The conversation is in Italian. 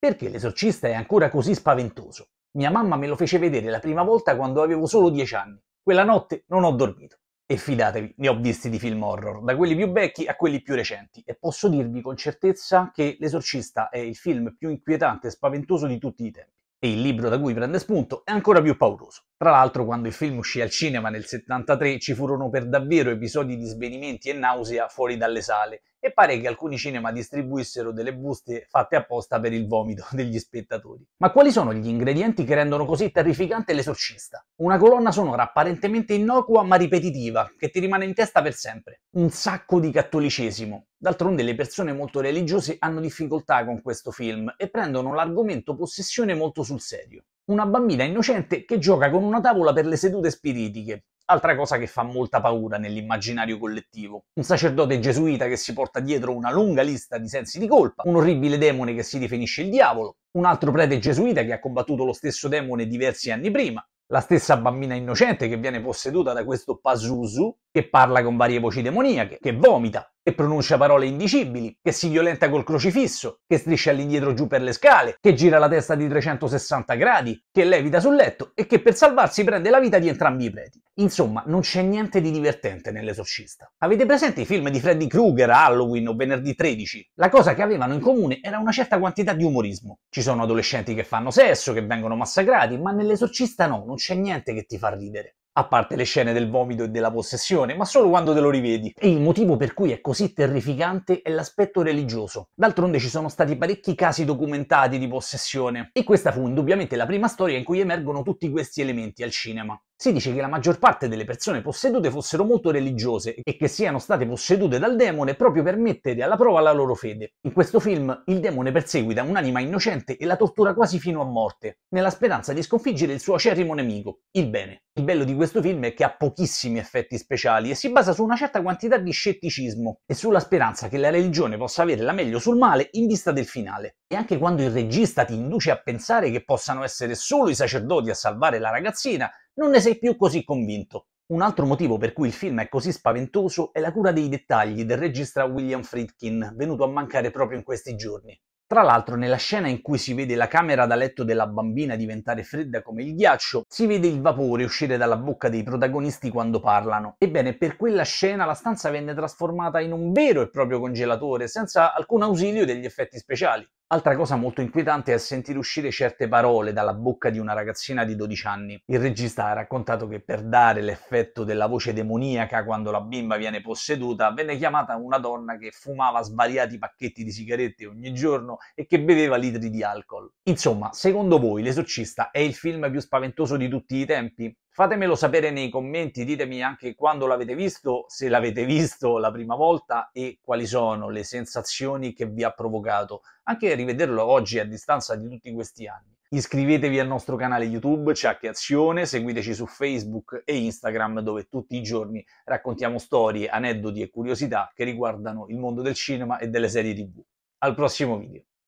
Perché l'esorcista è ancora così spaventoso? Mia mamma me lo fece vedere la prima volta quando avevo solo 10 anni. Quella notte non ho dormito. E fidatevi, ne ho visti di film horror, da quelli più vecchi a quelli più recenti, e posso dirvi con certezza che L'Esorcista è il film più inquietante e spaventoso di tutti i tempi. E il libro da cui prende spunto è ancora più pauroso. Tra l'altro, quando il film uscì al cinema nel 73 ci furono per davvero episodi di svenimenti e nausea fuori dalle sale, e pare che alcuni cinema distribuissero delle buste fatte apposta per il vomito degli spettatori. Ma quali sono gli ingredienti che rendono così terrificante l'esorcista? Una colonna sonora apparentemente innocua ma ripetitiva, che ti rimane in testa per sempre. Un sacco di cattolicesimo. D'altronde le persone molto religiose hanno difficoltà con questo film e prendono l'argomento possessione molto sul serio. Una bambina innocente che gioca con una tavola per le sedute spiritiche, altra cosa che fa molta paura nell'immaginario collettivo. Un sacerdote gesuita che si porta dietro una lunga lista di sensi di colpa, un orribile demone che si definisce il diavolo, un altro prete gesuita che ha combattuto lo stesso demone diversi anni prima, la stessa bambina innocente che viene posseduta da questo Pazuzu, che parla con varie voci demoniache, che vomita, che pronuncia parole indicibili, che si violenta col crocifisso, che striscia all'indietro giù per le scale, che gira la testa di 360 gradi, che levita sul letto e che per salvarsi prende la vita di entrambi i preti. Insomma, non c'è niente di divertente nell'esorcista. Avete presente i film di Freddy Krueger, Halloween o Venerdì 13? La cosa che avevano in comune era una certa quantità di umorismo. Ci sono adolescenti che fanno sesso, che vengono massacrati, ma nell'esorcista no, non c'è niente che ti fa ridere a parte le scene del vomito e della possessione, ma solo quando te lo rivedi. E il motivo per cui è così terrificante è l'aspetto religioso. D'altronde ci sono stati parecchi casi documentati di possessione, e questa fu indubbiamente la prima storia in cui emergono tutti questi elementi al cinema. Si dice che la maggior parte delle persone possedute fossero molto religiose e che siano state possedute dal demone proprio per mettere alla prova la loro fede. In questo film il demone perseguita un'anima innocente e la tortura quasi fino a morte, nella speranza di sconfiggere il suo acerrimo nemico, il bene. Il bello di questo film è che ha pochissimi effetti speciali e si basa su una certa quantità di scetticismo e sulla speranza che la religione possa avere la meglio sul male in vista del finale. E anche quando il regista ti induce a pensare che possano essere solo i sacerdoti a salvare la ragazzina, non ne sei più così convinto. Un altro motivo per cui il film è così spaventoso è la cura dei dettagli del regista William Friedkin, venuto a mancare proprio in questi giorni. Tra l'altro, nella scena in cui si vede la camera da letto della bambina diventare fredda come il ghiaccio, si vede il vapore uscire dalla bocca dei protagonisti quando parlano. Ebbene, per quella scena la stanza venne trasformata in un vero e proprio congelatore, senza alcun ausilio degli effetti speciali. Altra cosa molto inquietante è sentire uscire certe parole dalla bocca di una ragazzina di 12 anni. Il regista ha raccontato che per dare l'effetto della voce demoniaca quando la bimba viene posseduta, venne chiamata una donna che fumava svariati pacchetti di sigarette ogni giorno e che beveva litri di alcol. Insomma, secondo voi L'esorcista è il film più spaventoso di tutti i tempi? Fatemelo sapere nei commenti, ditemi anche quando l'avete visto, se l'avete visto la prima volta e quali sono le sensazioni che vi ha provocato, anche rivederlo oggi a distanza di tutti questi anni. Iscrivetevi al nostro canale YouTube Ciacche Azione, seguiteci su Facebook e Instagram dove tutti i giorni raccontiamo storie, aneddoti e curiosità che riguardano il mondo del cinema e delle serie tv. Al prossimo video!